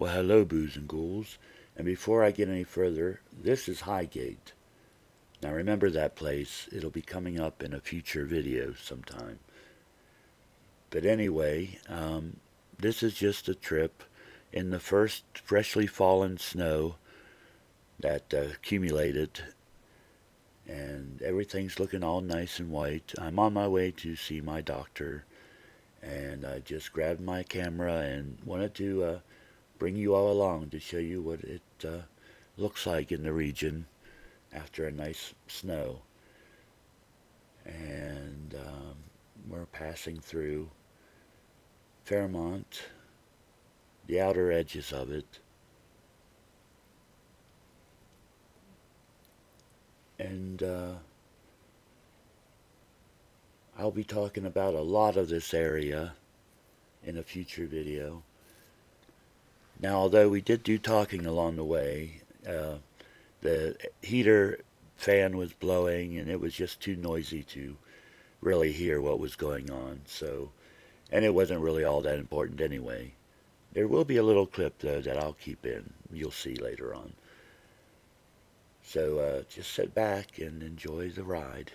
Well, hello, boos and ghouls. And before I get any further, this is Highgate. Now remember that place. It'll be coming up in a future video sometime. But anyway, um, this is just a trip in the first freshly fallen snow that uh, accumulated and everything's looking all nice and white. I'm on my way to see my doctor and I just grabbed my camera and wanted to uh, bring you all along to show you what it uh, looks like in the region after a nice snow. And um, we're passing through Fairmont, the outer edges of it. And uh, I'll be talking about a lot of this area in a future video. Now, although we did do talking along the way, uh, the heater fan was blowing and it was just too noisy to really hear what was going on. So, and it wasn't really all that important anyway. There will be a little clip though that I'll keep in. You'll see later on. So uh, just sit back and enjoy the ride.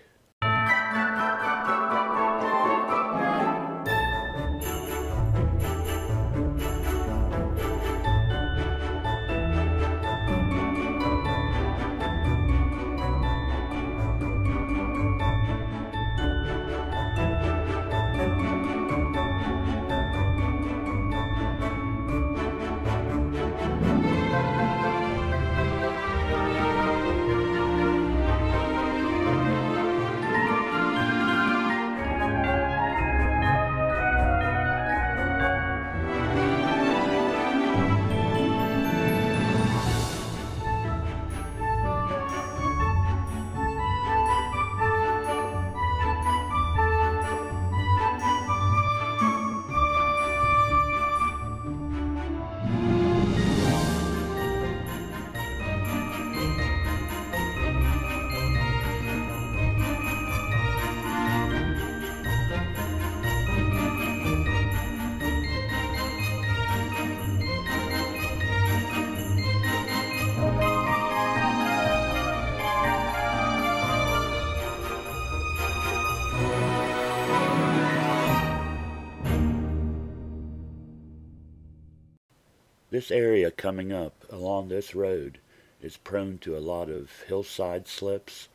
This area coming up along this road is prone to a lot of hillside slips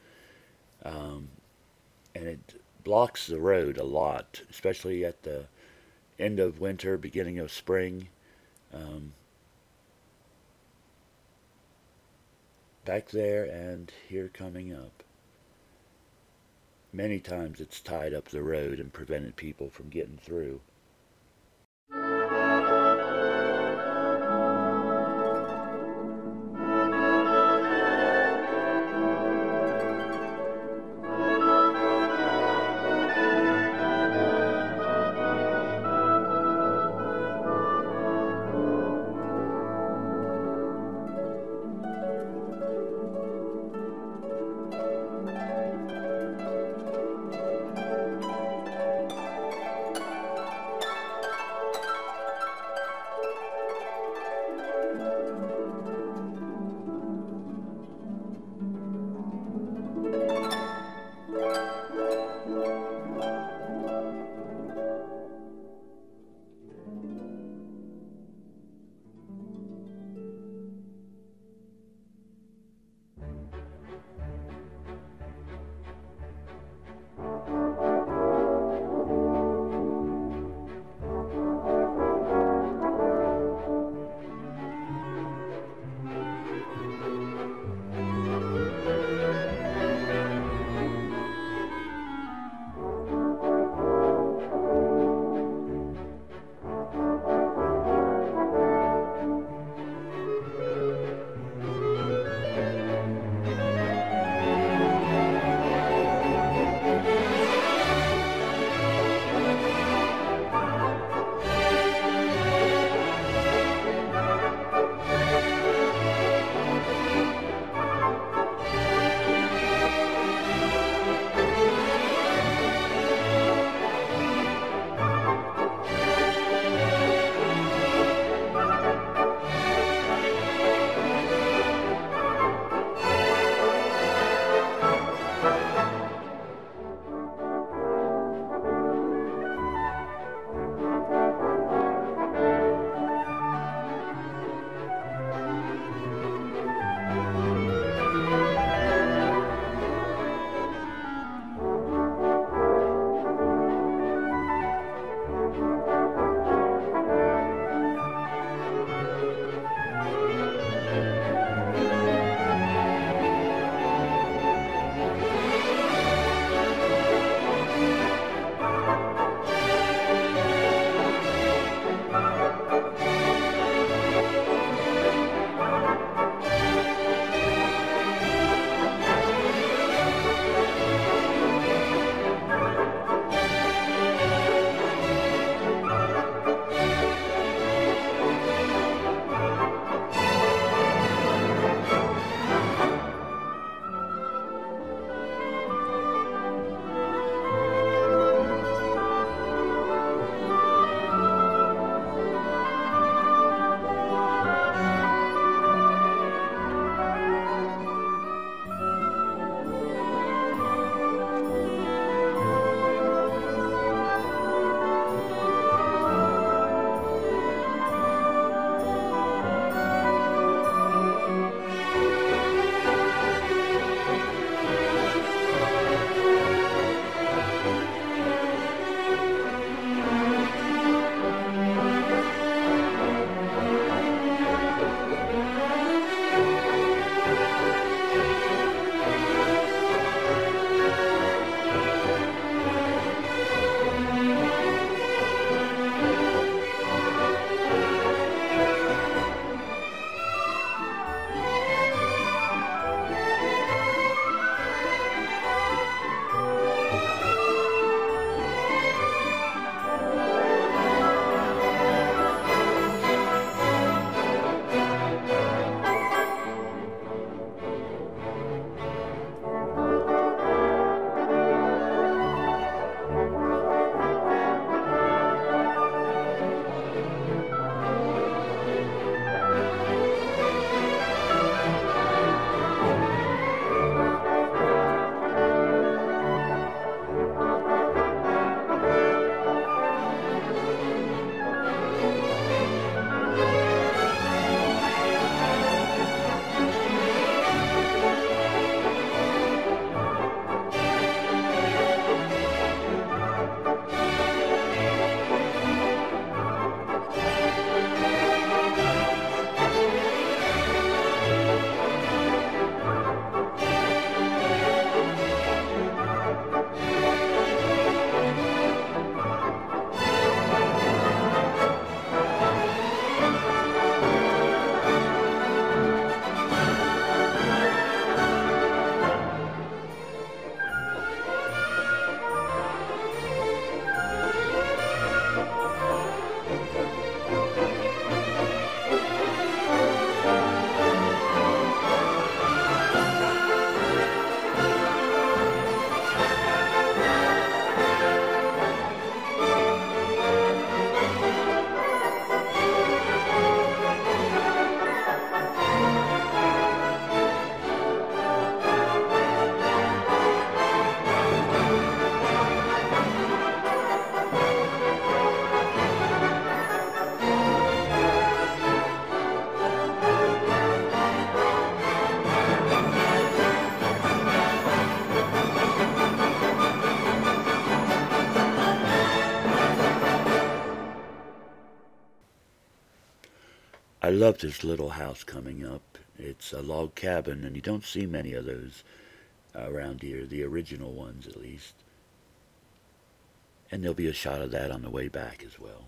um, and it blocks the road a lot, especially at the end of winter, beginning of spring. Um, back there and here coming up. Many times it's tied up the road and prevented people from getting through. Love this little house coming up. It's a log cabin, and you don't see many of those around here, the original ones at least. And there'll be a shot of that on the way back as well.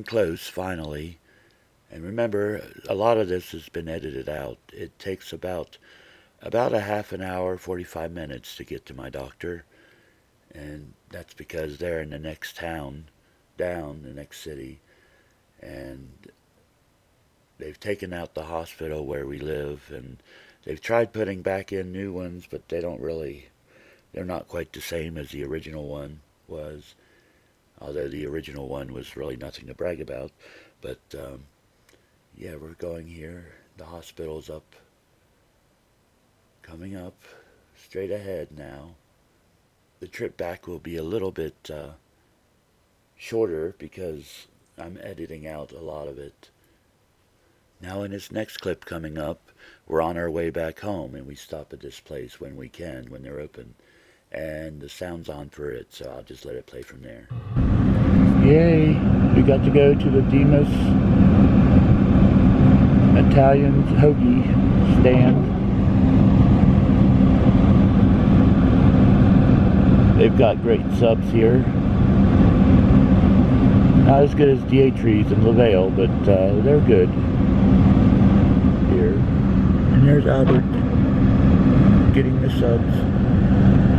Getting close finally. And remember, a lot of this has been edited out. It takes about about a half an hour, 45 minutes to get to my doctor. And that's because they're in the next town, down the next city. And they've taken out the hospital where we live. And they've tried putting back in new ones, but they don't really, they're not quite the same as the original one was although the original one was really nothing to brag about. But um, yeah, we're going here. The hospital's up, coming up, straight ahead now. The trip back will be a little bit uh, shorter because I'm editing out a lot of it. Now in this next clip coming up, we're on our way back home and we stop at this place when we can, when they're open. And the sound's on for it, so I'll just let it play from there. Yay, we got to go to the Demas Italian hoagie stand. They've got great subs here. Not as good as Dietri's in LaVale, but uh, they're good here. And there's Albert getting the subs.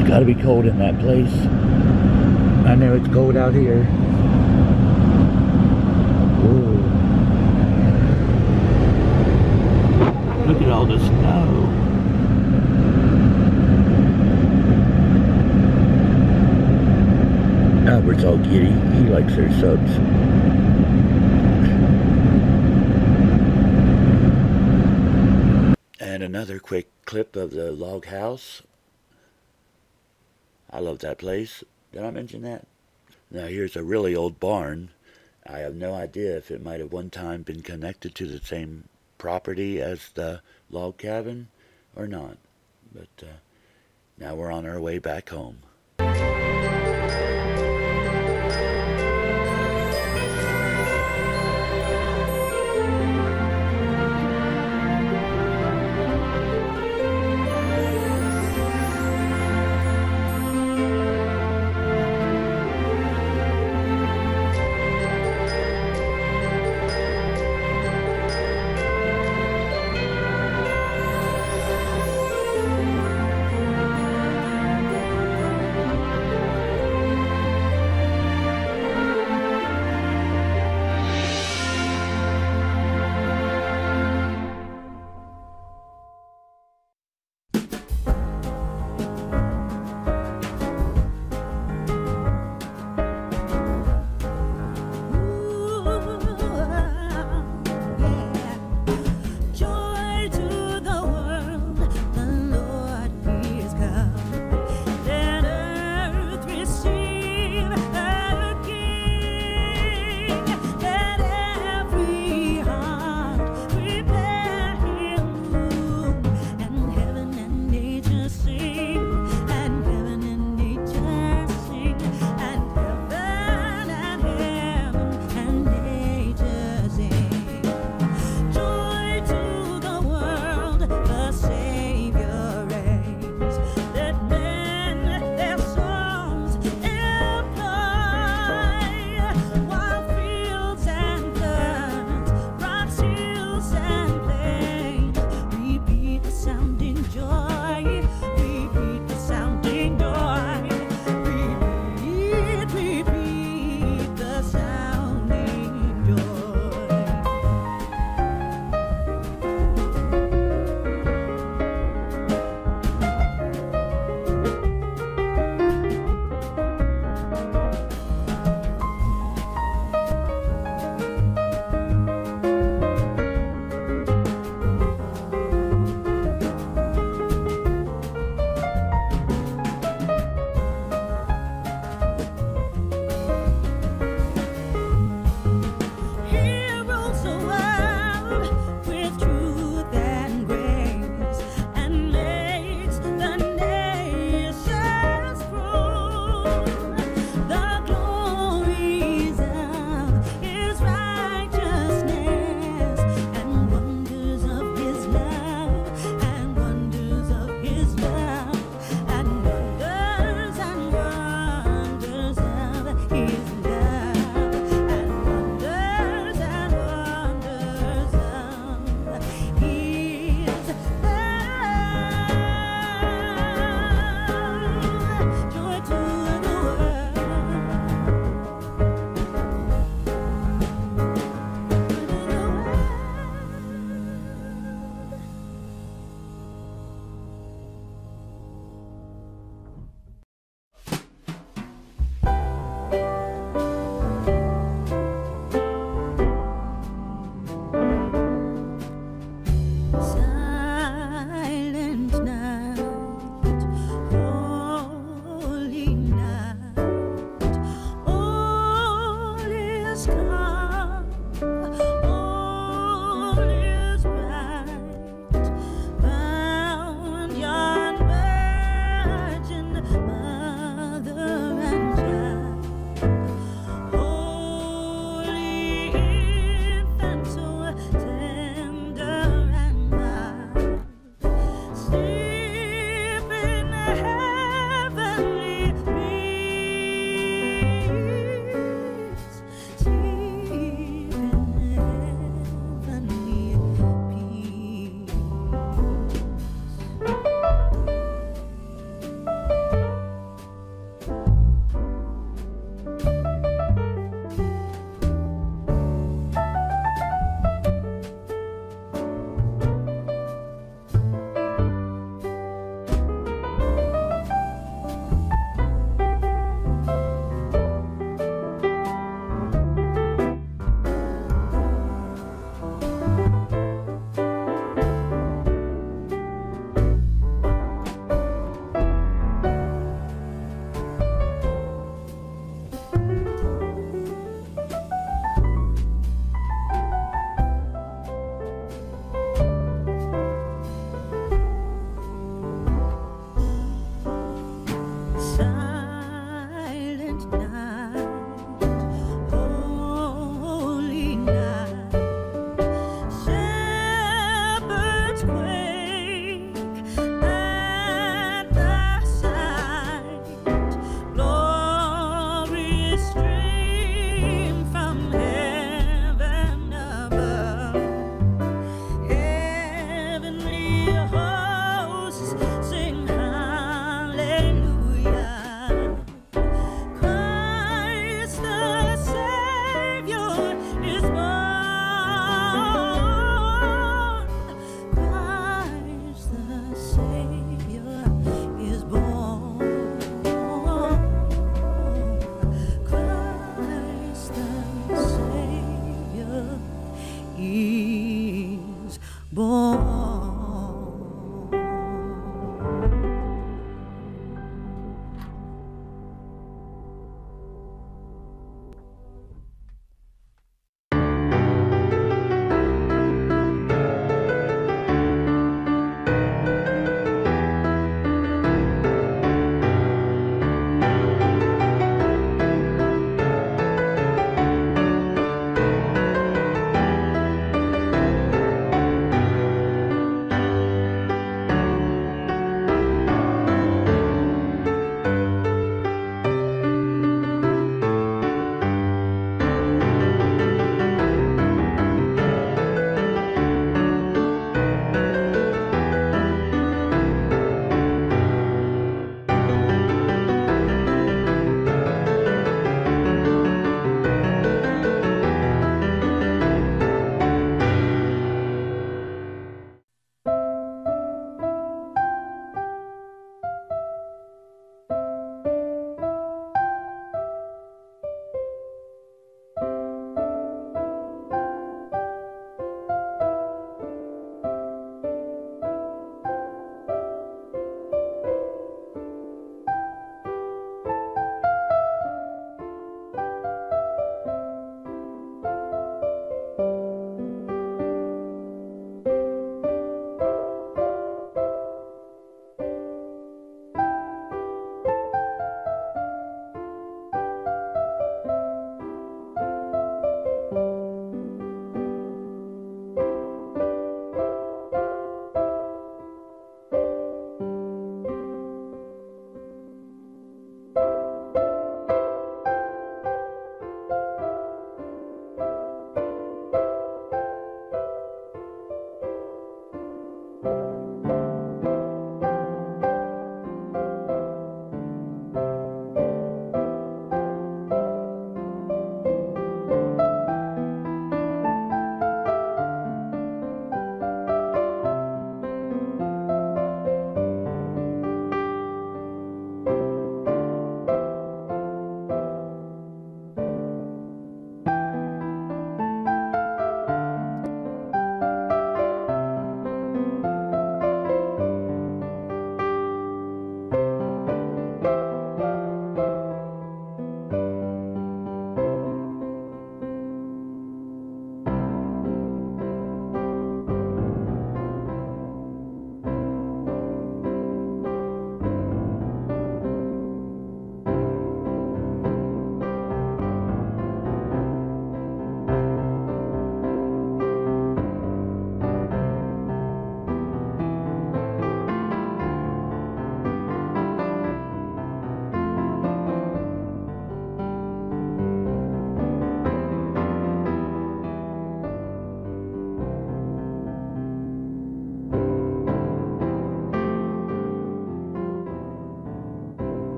It's got to be cold in that place. I know it's cold out here. Look at all the snow. Giddy. He likes their subs. And another quick clip of the log house. I love that place. Did I mention that? Now here's a really old barn. I have no idea if it might have one time been connected to the same property as the log cabin or not. But uh, now we're on our way back home.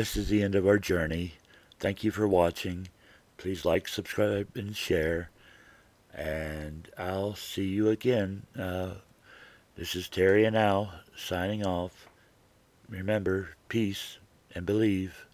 This is the end of our journey. Thank you for watching. Please like, subscribe, and share. And I'll see you again. Uh, this is Terry and Al signing off. Remember, peace and believe.